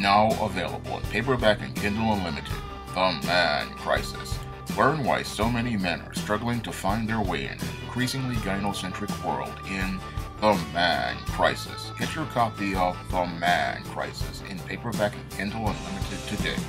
Now available in paperback and Kindle Unlimited. The Man Crisis. Learn why so many men are struggling to find their way in an increasingly gynocentric world in The Man Crisis. Get your copy of The Man Crisis in paperback and Kindle Unlimited today.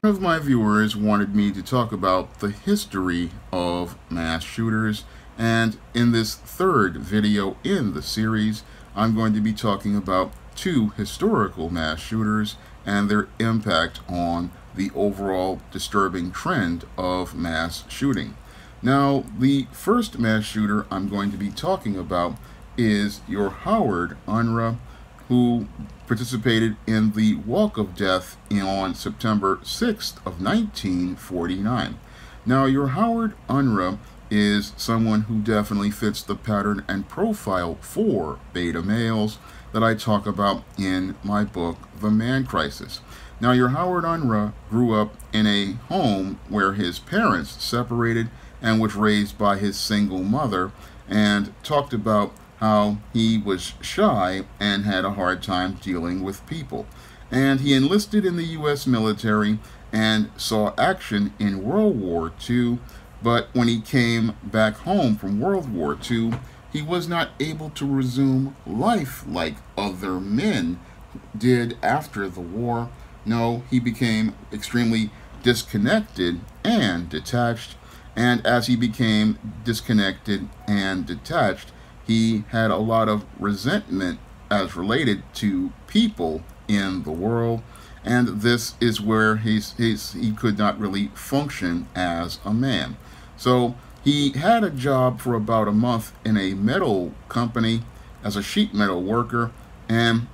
One of my viewers wanted me to talk about the history of mass shooters, and in this third video in the series, I'm going to be talking about two historical mass shooters and their impact on the overall disturbing trend of mass shooting. Now, the first mass shooter I'm going to be talking about is your Howard Unruh, who participated in the Walk of Death on September 6th of 1949. Now, your Howard Unruh is someone who definitely fits the pattern and profile for beta males that I talk about in my book, The Man Crisis. Now, your Howard Unruh grew up in a home where his parents separated and was raised by his single mother and talked about how he was shy and had a hard time dealing with people. And he enlisted in the U.S. military and saw action in World War II, but when he came back home from World War II, he was not able to resume life like other men did after the war. No, he became extremely disconnected and detached. And as he became disconnected and detached, he had a lot of resentment as related to people in the world. And this is where he's, he's, he could not really function as a man. So he had a job for about a month in a metal company as a sheet metal worker and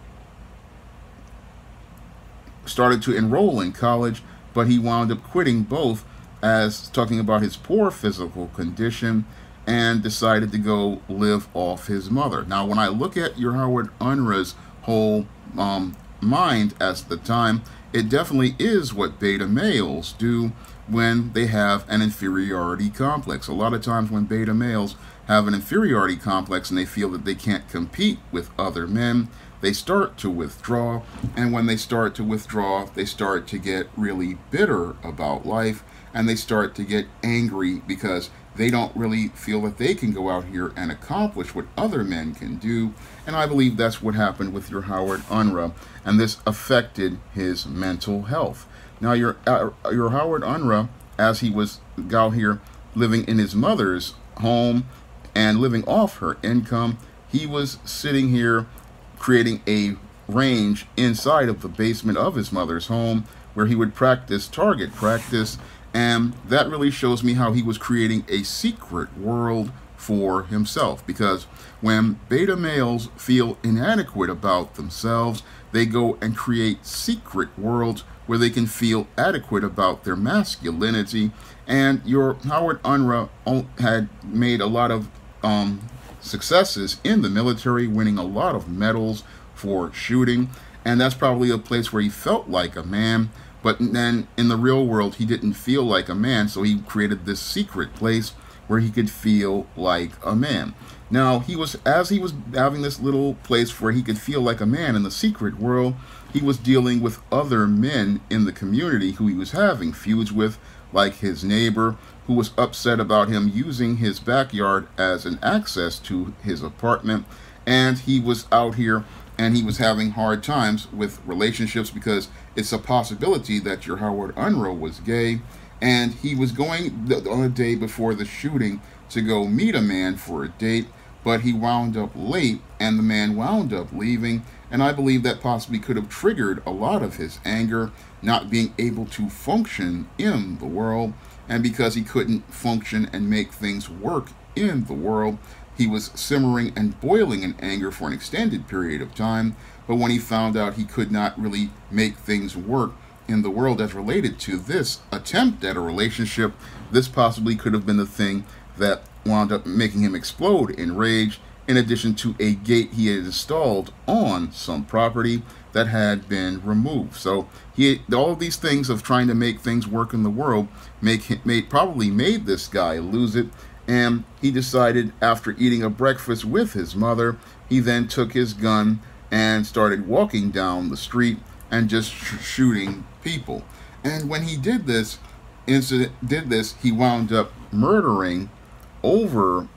started to enroll in college, but he wound up quitting both as talking about his poor physical condition and decided to go live off his mother. Now, when I look at your Howard Unruh's whole um, mind at the time, it definitely is what beta males do when they have an inferiority complex. A lot of times when beta males have an inferiority complex and they feel that they can't compete with other men, they start to withdraw. And when they start to withdraw, they start to get really bitter about life and they start to get angry because they don't really feel that they can go out here and accomplish what other men can do. And I believe that's what happened with your Howard Unruh. And this affected his mental health. Now, your, uh, your Howard Unruh, as he was out here living in his mother's home and living off her income, he was sitting here creating a range inside of the basement of his mother's home where he would practice target practice and that really shows me how he was creating a secret world for himself. Because when beta males feel inadequate about themselves, they go and create secret worlds where they can feel adequate about their masculinity. And your Howard Unruh had made a lot of um, successes in the military, winning a lot of medals for shooting. And that's probably a place where he felt like a man. But then in the real world, he didn't feel like a man, so he created this secret place where he could feel like a man. Now, he was as he was having this little place where he could feel like a man in the secret world, he was dealing with other men in the community who he was having feuds with, like his neighbor, who was upset about him using his backyard as an access to his apartment. And he was out here and he was having hard times with relationships because it's a possibility that your Howard Unruh was gay. And he was going on the day before the shooting to go meet a man for a date, but he wound up late and the man wound up leaving. And I believe that possibly could have triggered a lot of his anger, not being able to function in the world. And because he couldn't function and make things work in the world, he was simmering and boiling in anger for an extended period of time, but when he found out he could not really make things work in the world as related to this attempt at a relationship, this possibly could have been the thing that wound up making him explode in rage, in addition to a gate he had installed on some property that had been removed. So he all these things of trying to make things work in the world make made probably made this guy lose it and he decided after eating a breakfast with his mother, he then took his gun and started walking down the street and just sh- shooting people. And when he did this incident, did this, he wound up murdering over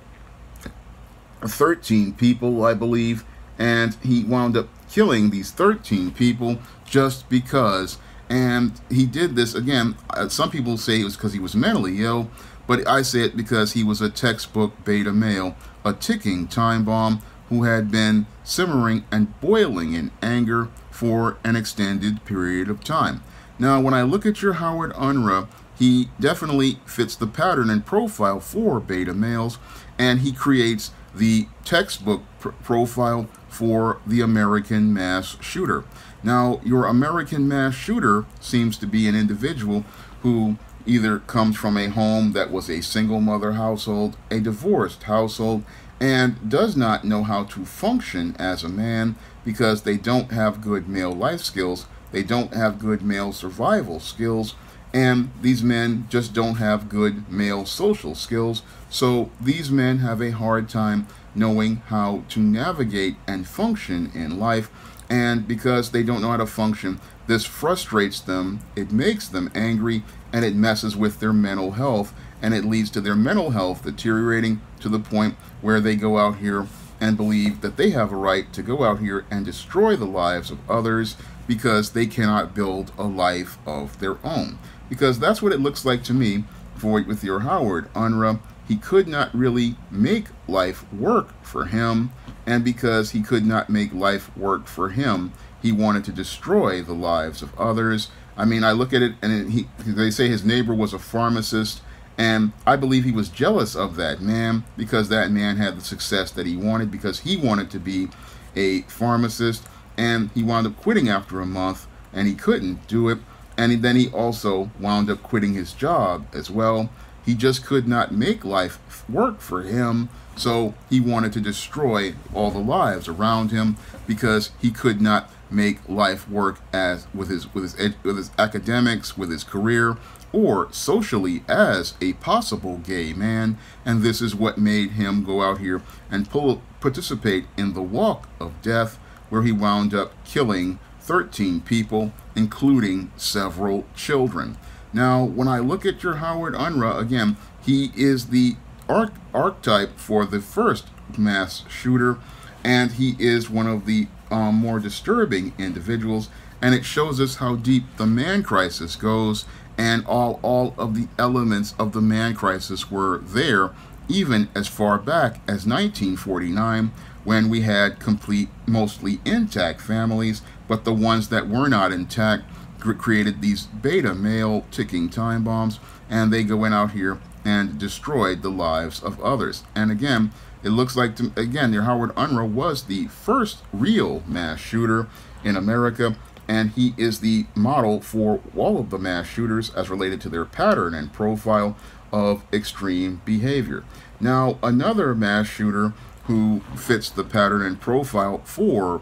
13 people, I believe, and he wound up killing these 13 people just because. And he did this again. uh, Some people say it was because he was mentally ill, but I say it because he was a textbook beta male, a ticking time bomb who had been simmering and boiling in anger for an extended period of time. Now, when I look at your Howard Unruh, he definitely fits the pattern and profile for beta males, and he creates the textbook pr- profile for the American mass shooter. Now, your American mass shooter seems to be an individual who either comes from a home that was a single mother household, a divorced household, and does not know how to function as a man because they don't have good male life skills, they don't have good male survival skills, and these men just don't have good male social skills. So these men have a hard time knowing how to navigate and function in life. And because they don't know how to function, this frustrates them, it makes them angry, and it messes with their mental health. And it leads to their mental health deteriorating to the point where they go out here and believe that they have a right to go out here and destroy the lives of others because they cannot build a life of their own. Because that's what it looks like to me for with your Howard Unruh. He could not really make life work for him, and because he could not make life work for him, he wanted to destroy the lives of others. I mean, I look at it, and he, they say his neighbor was a pharmacist, and I believe he was jealous of that man because that man had the success that he wanted because he wanted to be a pharmacist, and he wound up quitting after a month, and he couldn't do it. And then he also wound up quitting his job as well. He just could not make life work for him, so he wanted to destroy all the lives around him because he could not make life work as with his with his with his academics, with his career, or socially as a possible gay man. And this is what made him go out here and pull participate in the walk of death, where he wound up killing 13 people, including several children. Now, when I look at your Howard Unruh, again, he is the arch- archetype for the first mass shooter, and he is one of the um, more disturbing individuals. And it shows us how deep the man crisis goes, and all, all of the elements of the man crisis were there, even as far back as 1949, when we had complete, mostly intact families, but the ones that were not intact created these beta male ticking time bombs, and they go in out here and destroyed the lives of others. And again, it looks like, to, again, your Howard Unruh was the first real mass shooter in America, and he is the model for all of the mass shooters as related to their pattern and profile of extreme behavior. Now, another mass shooter who fits the pattern and profile for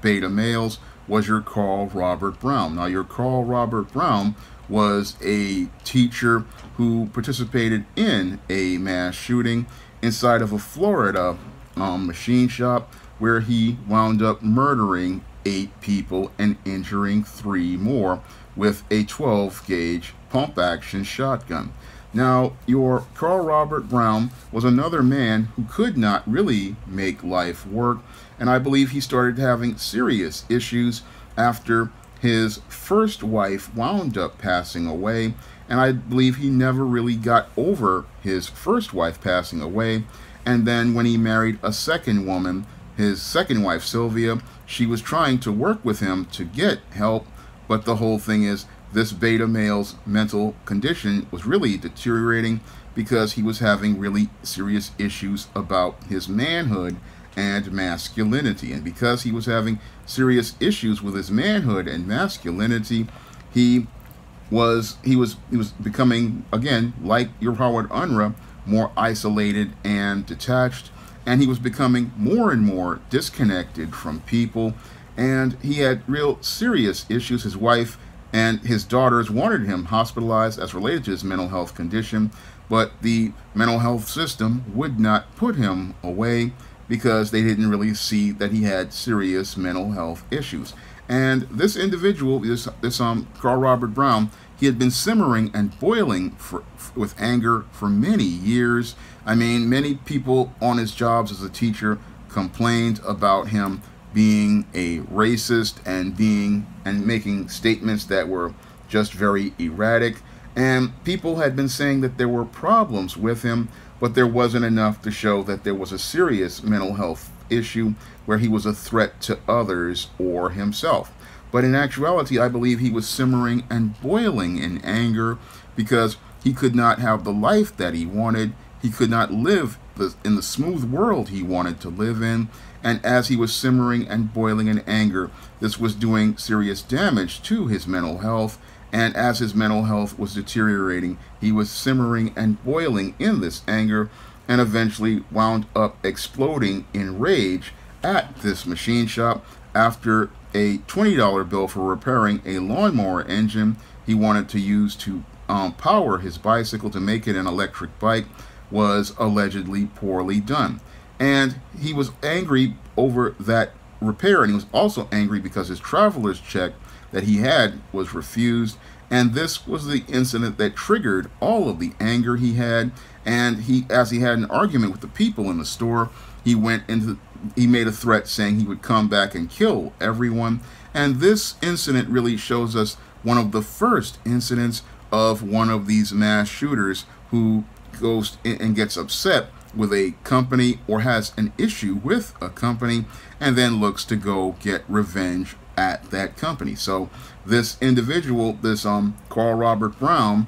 beta males was your Carl Robert Brown. Now, your Carl Robert Brown was a teacher who participated in a mass shooting inside of a Florida um, machine shop where he wound up murdering eight people and injuring three more with a 12 gauge pump action shotgun. Now, your Carl Robert Brown was another man who could not really make life work, and I believe he started having serious issues after his first wife wound up passing away, and I believe he never really got over his first wife passing away. And then when he married a second woman, his second wife, Sylvia, she was trying to work with him to get help, but the whole thing is this beta male's mental condition was really deteriorating because he was having really serious issues about his manhood and masculinity. And because he was having serious issues with his manhood and masculinity, he was he was he was becoming again like your Howard Unruh more isolated and detached. And he was becoming more and more disconnected from people. And he had real serious issues. His wife and his daughters wanted him hospitalized as related to his mental health condition but the mental health system would not put him away because they didn't really see that he had serious mental health issues. And this individual, this this um Carl Robert Brown, he had been simmering and boiling for, with anger for many years. I mean, many people on his jobs as a teacher complained about him being a racist and being and making statements that were just very erratic. And people had been saying that there were problems with him, but there wasn't enough to show that there was a serious mental health issue where he was a threat to others or himself. But in actuality, I believe he was simmering and boiling in anger because he could not have the life that he wanted. He could not live in the smooth world he wanted to live in. And as he was simmering and boiling in anger, this was doing serious damage to his mental health. And as his mental health was deteriorating, he was simmering and boiling in this anger and eventually wound up exploding in rage at this machine shop after a $20 bill for repairing a lawnmower engine he wanted to use to um, power his bicycle to make it an electric bike was allegedly poorly done. And he was angry over that repair, and he was also angry because his traveler's check that he had was refused. And this was the incident that triggered all of the anger he had. And he, as he had an argument with the people in the store, he went into he made a threat saying he would come back and kill everyone. And this incident really shows us one of the first incidents of one of these mass shooters who goes and gets upset with a company or has an issue with a company and then looks to go get revenge at that company. So this individual, this um Carl Robert Brown,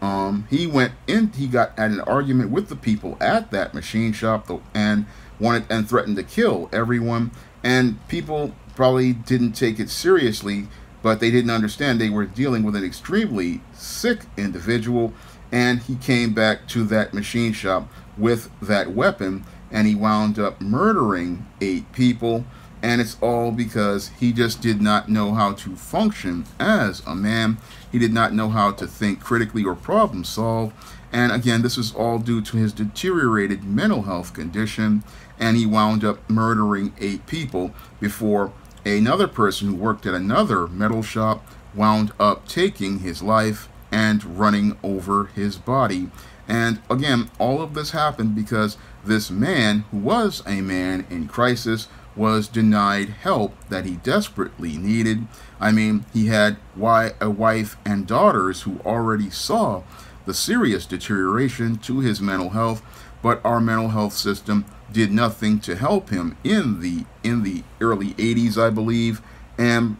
um he went in he got at an argument with the people at that machine shop and wanted and threatened to kill everyone. And people probably didn't take it seriously, but they didn't understand they were dealing with an extremely sick individual. And he came back to that machine shop with that weapon and he wound up murdering eight people. And it's all because he just did not know how to function as a man. He did not know how to think critically or problem solve. And again, this is all due to his deteriorated mental health condition and he wound up murdering eight people before another person who worked at another metal shop wound up taking his life and running over his body. And again, all of this happened because this man, who was a man in crisis, was denied help that he desperately needed. I mean, he had a wife and daughters who already saw the serious deterioration to his mental health, but our mental health system did nothing to help him in the in the early 80s I believe and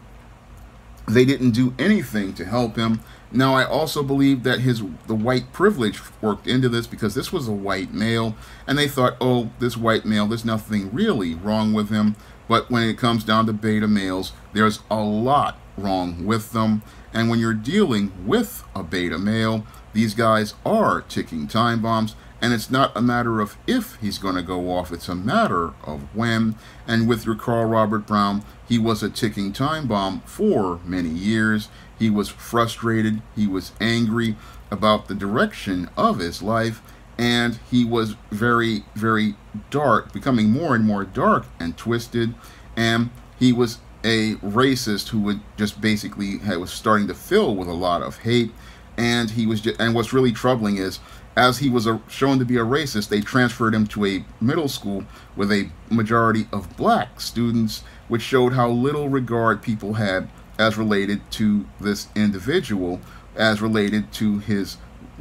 they didn't do anything to help him now I also believe that his the white privilege worked into this because this was a white male and they thought oh this white male there's nothing really wrong with him. But when it comes down to beta males there's a lot wrong with them. And when you're dealing with a beta male these guys are ticking time bombs and it's not a matter of if he's going to go off, it's a matter of when. And with Carl Robert Brown, he was a ticking time bomb for many years. He was frustrated, he was angry about the direction of his life, and he was very, very dark, becoming more and more dark and twisted. And he was a racist who would just basically was starting to fill with a lot of hate. And he was just, and what's really troubling is as he was a, shown to be a racist, they transferred him to a middle school with a majority of black students, which showed how little regard people had as related to this individual, as related to his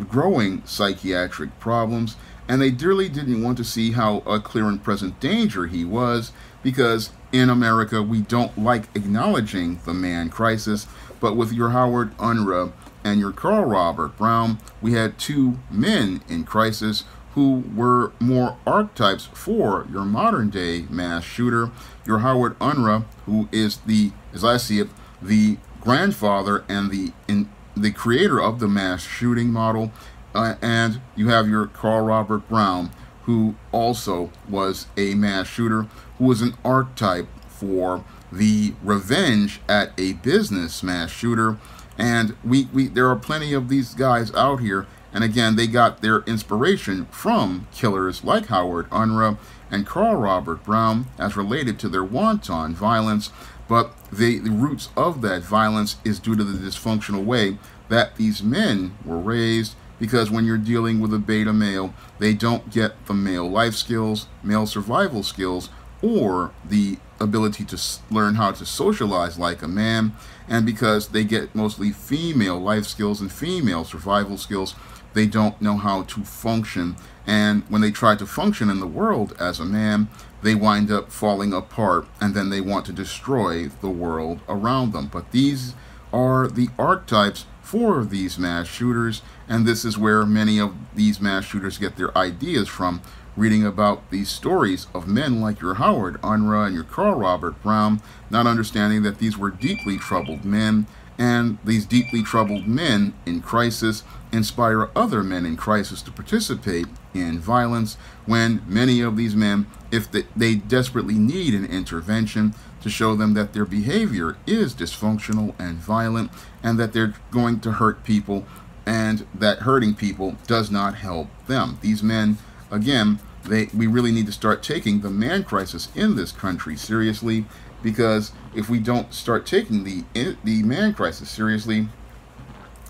growing psychiatric problems. And they dearly didn't want to see how a clear and present danger he was, because in America we don't like acknowledging the man crisis. But with your Howard Unruh, and your Carl Robert Brown, we had two men in crisis who were more archetypes for your modern day mass shooter. Your Howard Unruh, who is the, as I see it, the grandfather and the in, the creator of the mass shooting model, uh, and you have your Carl Robert Brown, who also was a mass shooter, who was an archetype for the revenge at a business mass shooter and we, we there are plenty of these guys out here. And again, they got their inspiration from killers like Howard Unruh and Carl Robert Brown as related to their wanton violence, but the, the roots of that violence is due to the dysfunctional way that these men were raised because when you're dealing with a beta male, they don't get the male life skills, male survival skills, or the ability to learn how to socialize like a man. And because they get mostly female life skills and female survival skills, they don't know how to function. And when they try to function in the world as a man, they wind up falling apart and then they want to destroy the world around them. But these are the archetypes for these mass shooters, and this is where many of these mass shooters get their ideas from. Reading about these stories of men like your Howard Unruh and your Carl Robert Brown, not understanding that these were deeply troubled men, and these deeply troubled men in crisis inspire other men in crisis to participate in violence when many of these men, if they, they desperately need an intervention, to show them that their behavior is dysfunctional and violent and that they're going to hurt people and that hurting people does not help them. These men, again, they, we really need to start taking the man crisis in this country seriously because if we don't start taking the the man crisis seriously,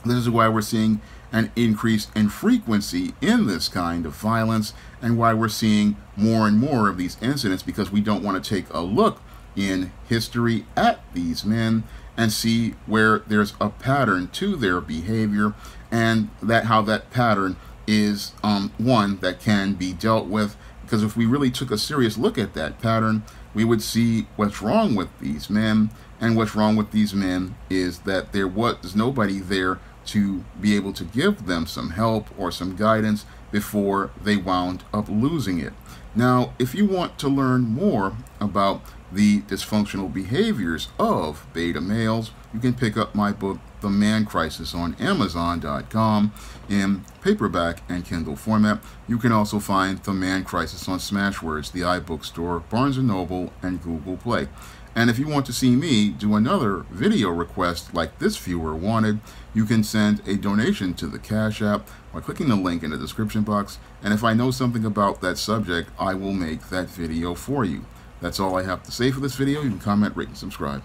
this is why we're seeing an increase in frequency in this kind of violence and why we're seeing more and more of these incidents because we don't want to take a look in history at these men and see where there's a pattern to their behavior and that how that pattern is um, one that can be dealt with because if we really took a serious look at that pattern we would see what's wrong with these men and what's wrong with these men is that there was nobody there to be able to give them some help or some guidance before they wound up losing it. Now, if you want to learn more about the dysfunctional behaviors of beta males, you can pick up my book, The Man Crisis, on Amazon.com in paperback and Kindle format. You can also find The Man Crisis on Smashwords, the iBookstore, Barnes & Noble, and Google Play. And if you want to see me do another video request like this viewer wanted, you can send a donation to the Cash App by clicking the link in the description box. And if I know something about that subject, I will make that video for you. That's all I have to say for this video. You can comment, rate, and subscribe.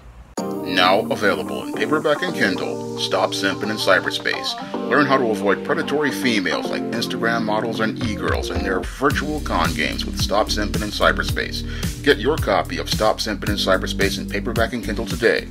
Now available in paperback and Kindle, Stop Simping in Cyberspace. Learn how to avoid predatory females like Instagram models and e-girls in their virtual con games with Stop Simping in Cyberspace. Get your copy of Stop Simping in Cyberspace in paperback and Kindle today.